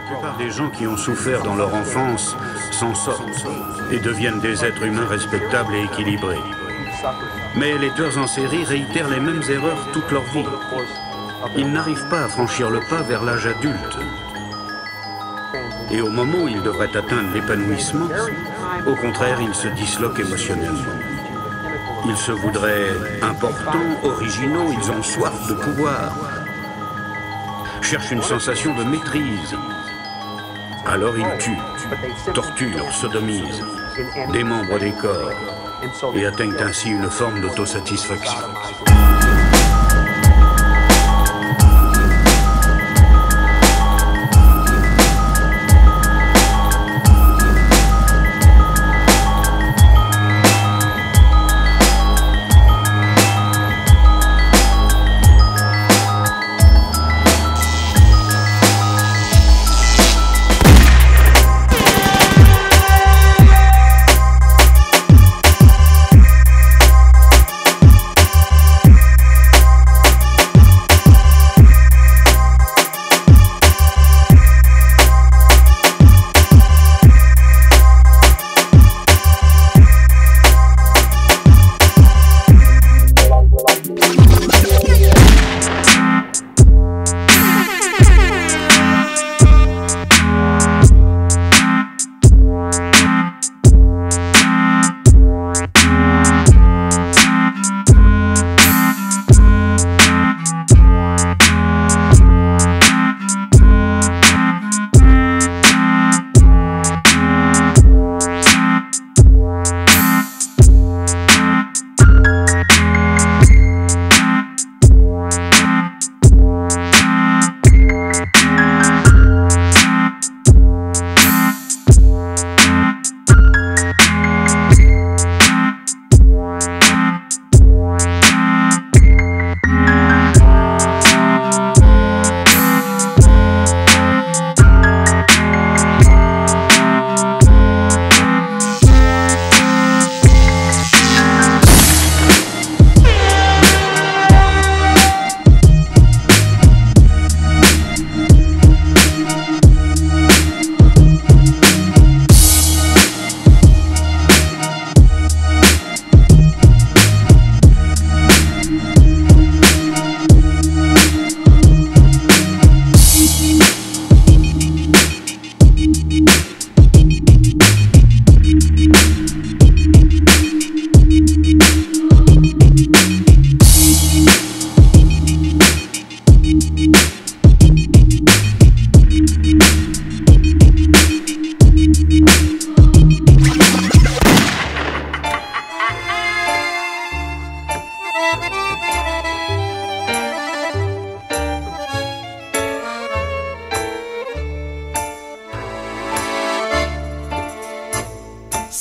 La plupart des gens qui ont souffert dans leur enfance s'en sortent et deviennent des êtres humains respectables et équilibrés. Mais les tueurs en série réitèrent les mêmes erreurs toute leur vie. Ils n'arrivent pas à franchir le pas vers l'âge adulte. Et au moment où ils devraient atteindre l'épanouissement, au contraire, ils se disloquent émotionnellement. Ils se voudraient importants, originaux, ils ont soif de pouvoir, cherchent une sensation de maîtrise. Alors ils tuent, torturent, sodomisent, démembrent des corps et atteignent ainsi une forme d'autosatisfaction.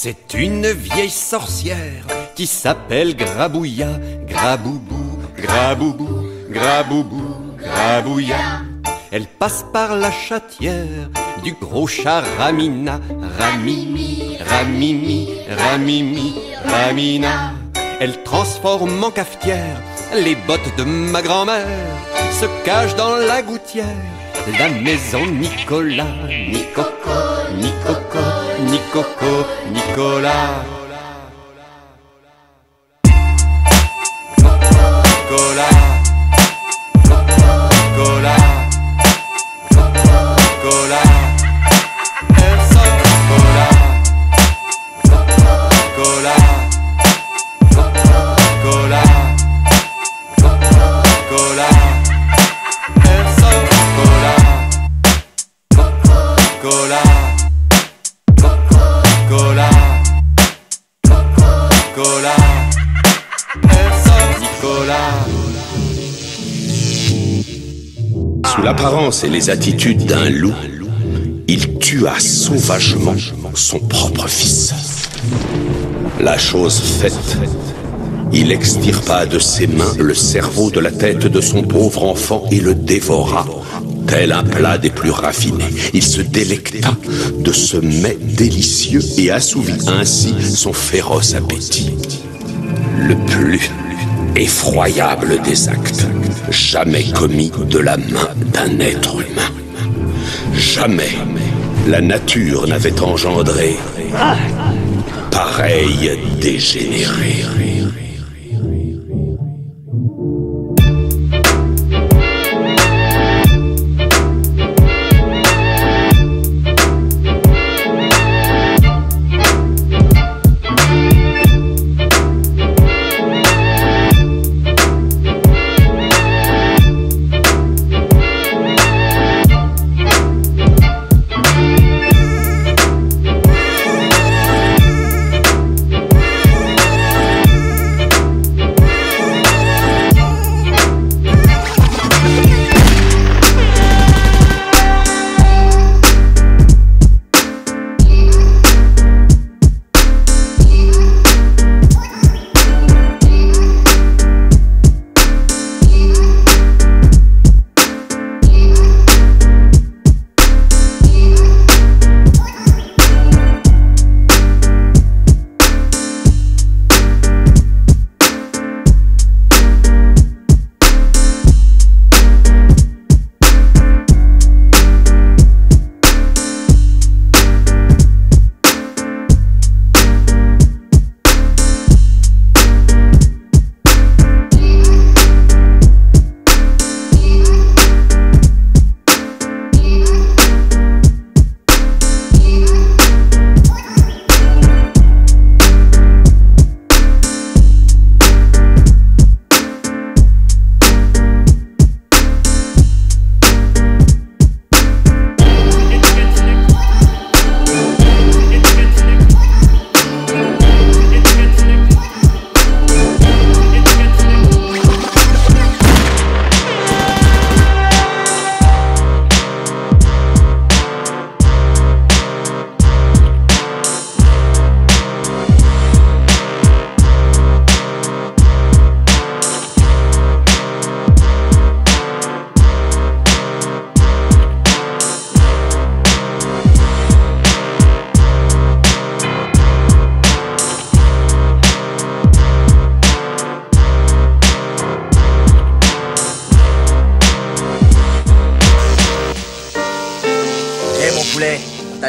C'est une vieille sorcière qui s'appelle Grabouilla, Graboubou, Graboubou, Graboubou, Grabouilla. Elle passe par la chatière du gros chat Ramina, Ramimi, Ramimi, Ramimi, Ramina. Elle transforme en cafetière les bottes de ma grand-mère, se cache dans la gouttière la maison Nicolas, ni Coco, ni Coco, ni Coco, Nicolas. Nicolas. L'apparence et les attitudes d'un loup, il tua sauvagement son propre fils. La chose faite, il extirpa de ses mains le cerveau de la tête de son pauvre enfant et le dévora, tel un plat des plus raffinés. Il se délecta de ce mets délicieux et assouvit ainsi son féroce appétit. Le plus effroyable des actes jamais commis de la main d'un être humain. Jamais la nature n'avait engendré pareil dégénéré.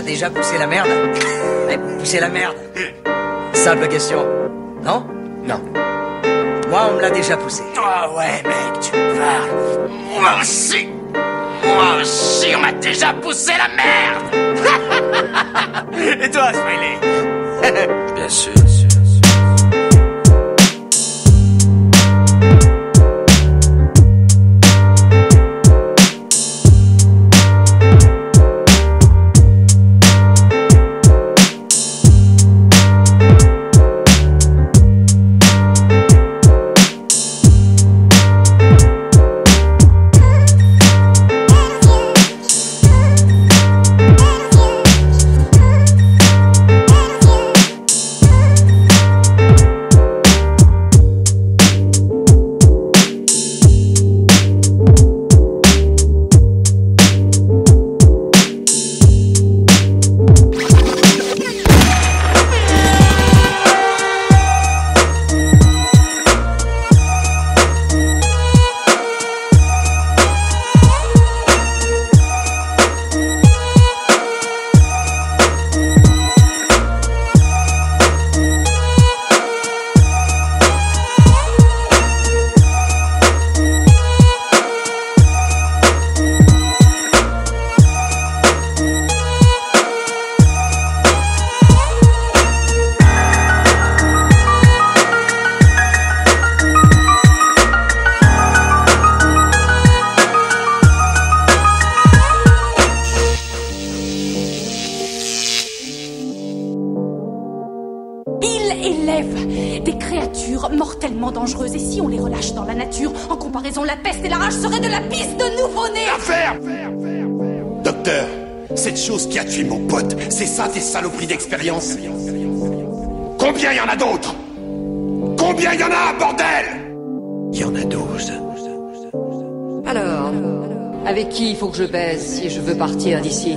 T'as déjà poussé la merde Poussé la merde Simple question. Non? Non. Moi, on me l'a déjà poussé. Toi, ouais, mec, tu me parles. Moi aussi. Moi aussi, on m'a déjà poussé la merde. Et toi, Smiley? Bien sûr. Il la peste et la rage seraient de la pisse de nouveau-nés. Docteur, cette chose qui a tué mon pote, c'est ça tes saloperies d'expérience. Combien y en a d'autres? Combien y en a, bordel? Il y en a douze. Alors, avec qui il faut que je baise si je veux partir d'ici?